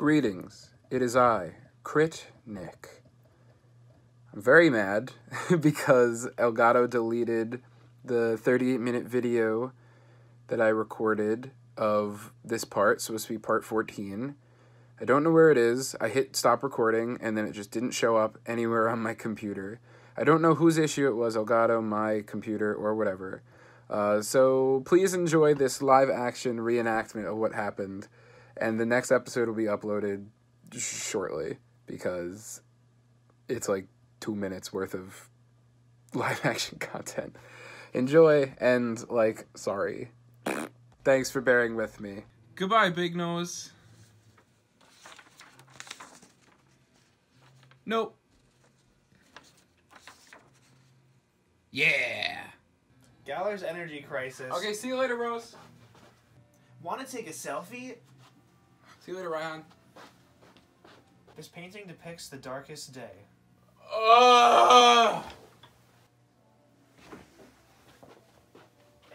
Greetings, it is I, Crit Nick. I'm very mad because Elgato deleted the 38 minute video that I recorded of this part, supposed to be part 14. I don't know where it is. I hit stop recording and then it just didn't show up anywhere on my computer. I don't know whose issue it was, Elgato, my computer, or whatever. Uh, so please enjoy this live action reenactment of what happened. And the next episode will be uploaded shortly because it's like two minutes worth of live action content. Enjoy and, like, sorry. Thanks for bearing with me. Goodbye, Big Nose. Nope. Yeah. Galar's energy crisis. Okay, see you later, Rose. Want to take a selfie? See you later, Raihan. This painting depicts the darkest day. Ugh.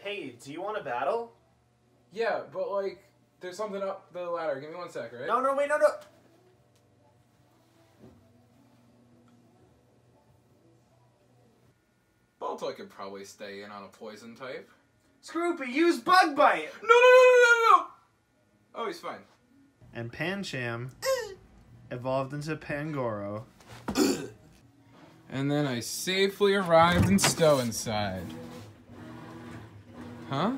Hey, do you want to battle? Yeah, but like, there's something up the ladder. Give me one sec, right? No, no, wait, no, no. Baltoy could probably stay in on a poison type. Scroopy, use bug bite. No, no, no, no, no, no. Oh, he's fine. And Pancham evolved into Pangoro. And then I safely arrived in Stow-on-Side. Huh?